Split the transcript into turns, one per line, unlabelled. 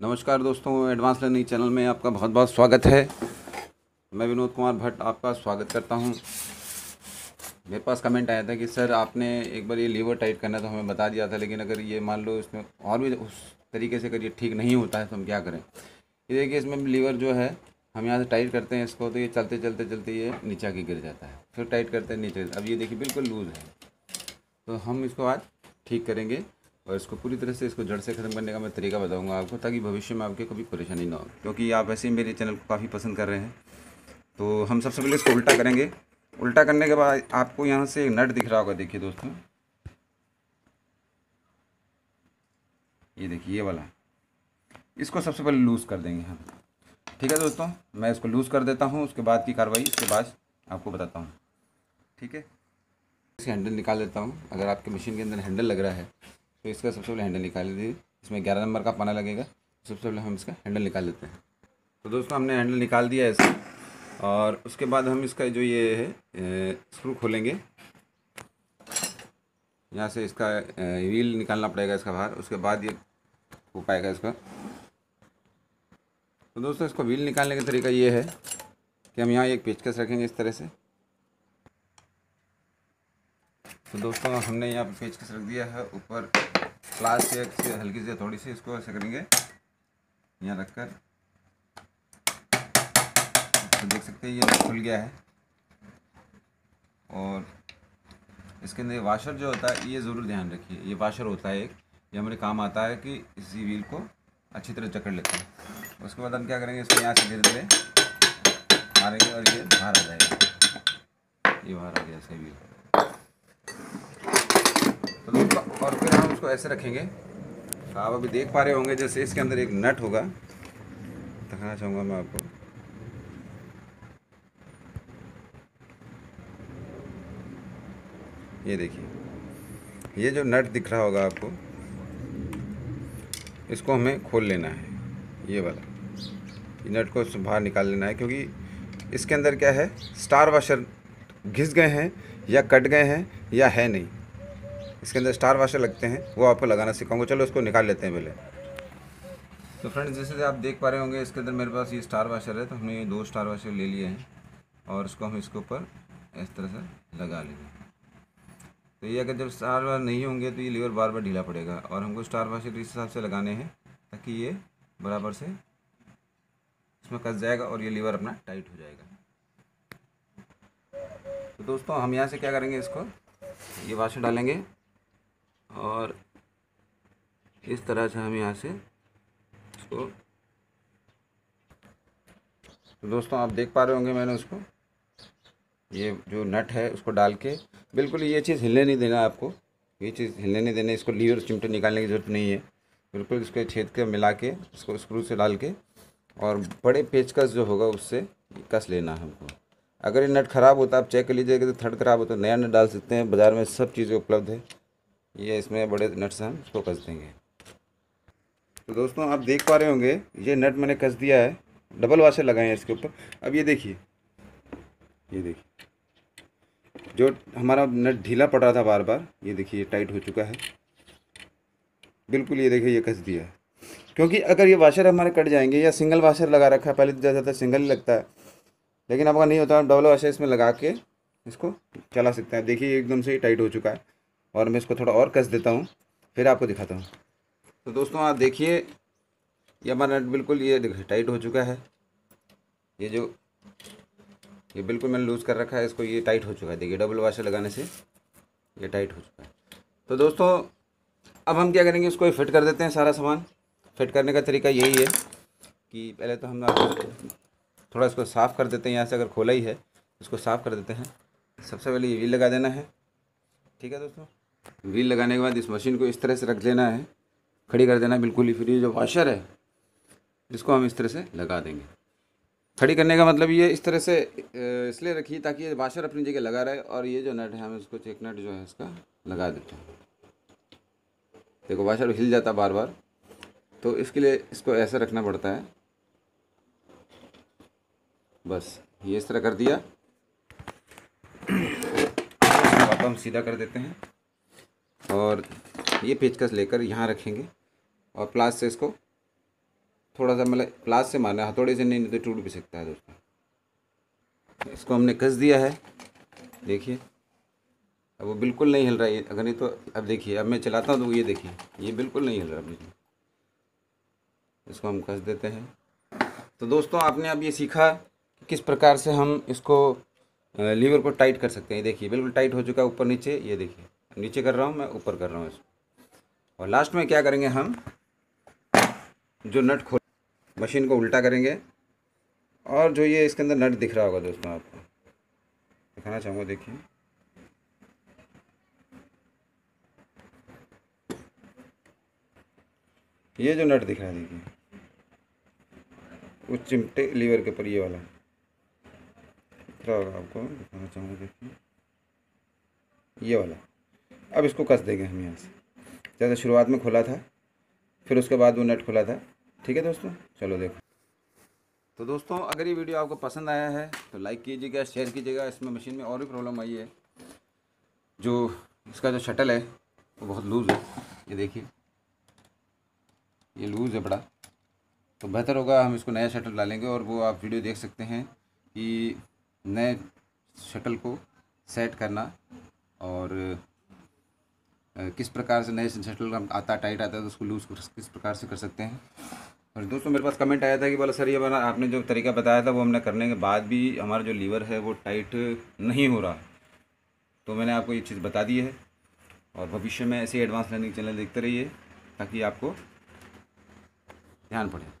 नमस्कार दोस्तों, advance learning channel में आपका बहुत बहुत स्वागत है। मैं विनोद कुमार भट्ट आपका स्वागत करता हूँ। मेरे पास कमेंट आया था कि, सर, आपने एक बार ये लीवर टाइट करना तो हमें बता दिया था, लेकिन अगर ये मान लो इसमें और भी उस तरीके से अगर ये ठीक नहीं होता है तो हम क्या करें? ये देखिए, इसमें लीवर जो है, हम यहाँ से टाइट करते हैं इसको तो ये चलते चलते चलते ये नीचे की गिर जाता है। फिर टाइट करते हैं नीचे। अब ये देखिए, बिल्कुल लूज़ है। तो हम इसको आज ठीक करेंगे। और इसको पूरी तरह से इसको जड़ से ख़त्म करने का मैं तरीका बताऊँगा आपको, ताकि भविष्य में आपके कभी परेशानी ना हो, क्योंकि आप ऐसे ही मेरे चैनल को काफ़ी पसंद कर रहे हैं। तो हम सबसे पहले इसको उल्टा करेंगे। उल्टा करने के बाद आपको यहाँ से एक नट दिख रहा होगा, देखिए दोस्तों। ये देखिए, ये वाला। इसको सबसे पहले लूज़ कर देंगे हम। ठीक है दोस्तों, मैं इसको लूज़ कर देता हूँ, उसके बाद की कार्रवाई, उसके बाद आपको बताता हूँ। ठीक है? इसके हैंडल निकाल देता हूँ। अगर आपके मशीन के अंदर हैंडल लग रहा है तो इसका सबसे पहले हैंडल निकाल दीजिए इसमें ग्यारह नंबर का पाना लगेगा। सबसे पहले हम इसका हैंडल निकाल लेते हैं। तो दोस्तों, हमने हैंडल निकाल दिया है इसका और उसके बाद हम इसका जो ये है स्क्रू खोलेंगे। यहाँ से इसका व्हील निकालना पड़ेगा इसका बाहर। उसके बाद ये हो पाएगा इसका। तो दोस्तों, इसको व्हील निकालने का तरीका ये है कि हम यहाँ एक पेचकस रखेंगे इस तरह से। तो दोस्तों, हमने यहाँ पे पेचकस रख दिया है? ऊपर क्लास से हल्की से थोड़ी सी इसको ऐसे करेंगे। यहाँ रख कर तो देख सकते हैं, ये खुल गया है। और इसके अंदर वाशर जो होता है, ये ज़रूर ध्यान रखिए। ये वाशर होता है एक। ये हमारे काम आता है कि इसी व्हील को अच्छी तरह जकड़ लेते हैं। उसके बाद हम क्या करेंगे, इसको यहाँ से धीरे धीरे मारेंगे और ये बाहर आ जाएगा। ये बाहर आ गया इसका व्हील तो दोस्तों और फिर हम उसको ऐसे रखेंगे। आप अभी देख पा रहे होंगे, जैसे इसके अंदर एक नट होगा। दिखाना चाहूँगा मैं आपको। ये देखिए, ये जो नट दिख रहा होगा आपको, इसको हमें खोल लेना है। ये वाला, ये नट को बाहर निकाल लेना है, क्योंकि इसके अंदर क्या है, स्टार वाशर घिस गए हैं, या कट गए हैं, या है नहीं। इसके अंदर स्टार वाशर लगते हैं, वो आपको लगाना सिखाऊँगा। चलो इसको निकाल लेते हैं पहले। तो फ्रेंड्स, जैसे आप देख पा रहे होंगे, इसके अंदर मेरे पास ये स्टार वाशर है तो हमने ये दो स्टार वाशर ले लिए हैं और इसको हम इसके ऊपर इस तरह से लगा लेंगे। तो ये अगर जब स्टार वार नहीं होंगे तो ये लीवर बार बार ढीला पड़ेगा और हमको स्टार वाशर इस हिसाब से लगाने हैं ताकि ये बराबर से इसमें कस जाएगा और ये लीवर अपना टाइट हो जाएगा। तो दोस्तों, हम यहाँ से क्या करेंगे इसको, ये वाशर डालेंगे। और इस तरह से हम यहाँ से इसको तो दोस्तों, आप देख पा रहे होंगे मैंने उसको। ये जो नट है, उसको डाल के बिल्कुल ये चीज़ हिलने नहीं देना आपको। ये चीज़ हिलने नहीं देना, इसको लीवर चिमटे निकालने की ज़रूरत नहीं है। बिल्कुल इसको छेद के मिला के, इसको स्क्रू से डाल के और बड़े पेचकस जो होगा, उससे कस लेना है हमको। अगर ये नट ख़राब होता, आप चेक कर लीजिएगा तो थर्ड ख़राब होता नया नट डाल सकते हैं। बाज़ार में सब चीज़ें उपलब्ध है। ये इसमें बड़े नट्स हैं, इसको कस देंगे। तो दोस्तों, आप देख पा रहे होंगे, ये नट मैंने कस दिया है। डबल वाशर लगाए हैं इसके ऊपर। अब ये देखिए ये देखिए। जो हमारा नट ढीला पड़ रहा था बार बार ये देखिए टाइट हो चुका है। बिल्कुल ये देखिए, ये कस दिया है। क्योंकि अगर ये वाशर हमारे कट जाएँगे, या सिंगल वाशर लगा रखा है, पहले तो ज़्यादातर सिंगल ही लगता है। लेकिन आपका नहीं होता डबल वाशर इसमें लगा के इसको चला सकते हैं। देखिए एकदम से ही टाइट हो चुका है। और मैं इसको थोड़ा और कस देता हूँ, फिर आपको दिखाता हूँ। तो दोस्तों, आप देखिए, ये हमारा नट बिल्कुल ये देखिए टाइट हो चुका है। ये जो, ये बिल्कुल मैंने लूज़ कर रखा है, इसको ये टाइट हो चुका है। देखिए डबल वाशर लगाने से ये टाइट हो चुका है। तो दोस्तों, अब हम क्या करेंगे, इसको फिट कर देते हैं सारा सामान। फिट करने का तरीका यही है कि पहले तो हम थोड़ा इसको साफ़ कर देते हैं, यहाँ से अगर खोला ही है, इसको साफ़ कर देते हैं। सबसे पहले ये व्हील लगा देना है। ठीक है दोस्तों? व्हील लगाने के बाद इस मशीन को इस तरह से रख देना है। खड़ी कर देना बिल्कुल ही। फिर ये जो वाशर है, इसको हम इस तरह से लगा देंगे। खड़ी करने का मतलब ये इस तरह से इसलिए रखिए ताकि ये वाशर अपनी जगह लगा रहे और ये जो नट है, हम इसको चेक नट जो है, इसका लगा देते हैं। देखो वाशर हिल जाता बार बार तो इसके लिए इसको ऐसे रखना पड़ता है। बस, ये इस तरह कर दिया। अब हम सीधा कर देते हैं। और ये पेचकस लेकर यहाँ रखेंगे और प्लास से इसको थोड़ा सा मतलब क्लास से मारना हथौड़े से नहीं नहीं तो टूट भी सकता है दोस्तों। इसको हमने कस दिया है, देखिए। अब वो बिल्कुल नहीं हिल रहा है अगर नहीं तो अब देखिए, अब मैं चलाता हूँ तो ये देखिए, ये बिल्कुल नहीं हिल रहा बिल्कुल इसको हम कस देते हैं। तो दोस्तों, आपने अब ये सीखा कि किस प्रकार से हम इसको लीवर को टाइट कर सकते हैं। देखिए, बिल्कुल टाइट हो चुका है, ऊपर नीचे, ये देखिए। नीचे कर रहा हूँ, मैं ऊपर कर रहा हूँ इसको। और लास्ट में क्या करेंगे हम? जो नट खोल मशीन को उल्टा करेंगे। और जो ये इसके अंदर नट दिख रहा होगा दोस्तों आपको। दिखाना चाहूँगा, देखिए। ये जो नट दिख रहा है, देखिए। उस चिमटे लीवर के ऊपर ये वाला। दिख रहा होगा आपको, दिखाना चाहूँगा, देखिए। ये वाला। अब इसको कस देंगे हम यहाँ से। जैसे शुरुआत में खुला था, फिर उसके बाद वो नट खुला था। ठीक है दोस्तों? चलो देखो। तो दोस्तों, अगर ये वीडियो आपको पसंद आया है तो लाइक कीजिएगा शेयर कीजिएगा। इसमें मशीन में और भी प्रॉब्लम आई है। जो इसका जो शटल है, वो बहुत लूज़ है। ये देखिए। ये लूज़ है बड़ा। तो बेहतर होगा हम इसको नया शटल डालेंगे और वो आप वीडियो देख सकते हैं कि नए शटल को सेट करना और किस प्रकार से नए शटल आता टाइट आता है तो उसको लूज़ किस प्रकार से कर सकते हैं? और दोस्तों, मेरे पास कमेंट आया था कि बोला, सर, ये बना आपने जो तरीका बताया था, वो हमने करने के बाद भी हमारा जो लीवर है, वो टाइट नहीं हो रहा। तो मैंने आपको ये चीज़ बता दी है और भविष्य में ऐसे एडवांस लर्निंग चैनल देखते रहिए, ताकि आपको ध्यान पड़े।